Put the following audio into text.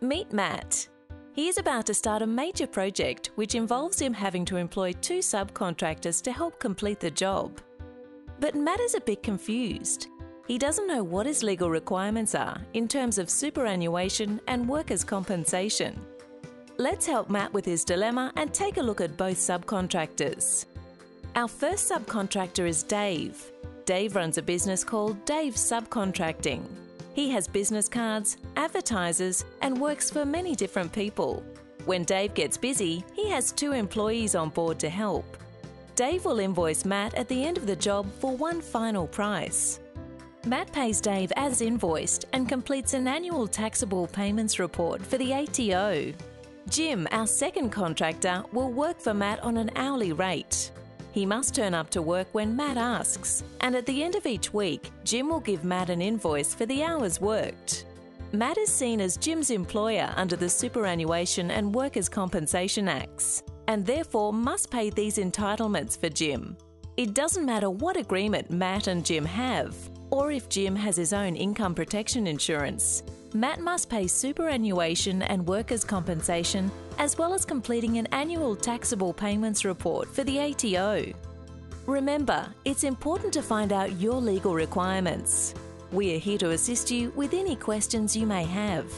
Meet Matt. He is about to start a major project which involves him having to employ two subcontractors to help complete the job. But Matt is a bit confused. He doesn't know what his legal requirements are in terms of superannuation and workers' compensation. Let's help Matt with his dilemma and take a look at both subcontractors. Our first subcontractor is Dave. Dave runs a business called Dave Subcontracting. He has business cards, advertises, and works for many different people. When Dave gets busy, he has two employees on board to help. Dave will invoice Matt at the end of the job for one final price. Matt pays Dave as invoiced and completes an annual taxable payments report for the ATO. Jim, our second contractor, will work for Matt on an hourly rate. He must turn up to work when Matt asks, and at the end of each week, Jim will give Matt an invoice for the hours worked. Matt is seen as Jim's employer under the Superannuation and Workers' Compensation Acts, and therefore must pay these entitlements for Jim. It doesn't matter what agreement Matt and Jim have, or if Jim has his own income protection insurance. Matt must pay superannuation and workers' compensation, as well as completing an annual taxable payments report for the ATO. Remember, it's important to find out your legal requirements. We are here to assist you with any questions you may have.